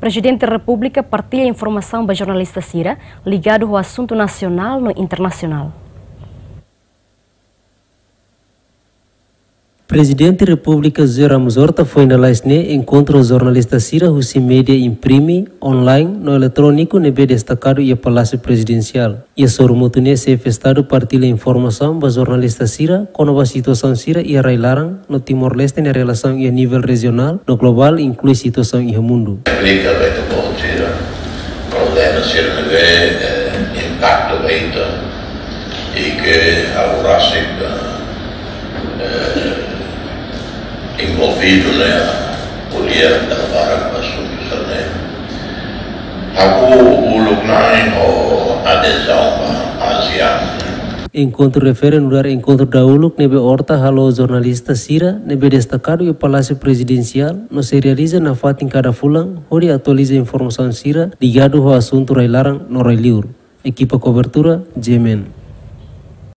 Presidente da República partilha informação para jornalista Cira ligado ao assunto nacional e internacional. Presidente da República José Ramos Horta foi na Laisne encontra o jornalista Cira Russi Media imprime online no eletrônico nebe destacado e Palácio Presidencial. E a Sormutune se festado partilha informação para jornalista Cira com a situação Cira e Railaran no Timor-Leste na relação e a nível regional, no global inclui situação e o mundo. Impacto e que envolvido né podia trabalhar com assuntos né Aku ulugnai o adesão ASEAN Encontro refere no lugar encontro da ULUC nebe horta halo jornalista Sira nebe destacado e Palácio Presidencial no se realiza na fatin cada fulang onde atualiza informação Sira ligado ao assunto Railarang no Railiur. Equipa cobertura Jemen.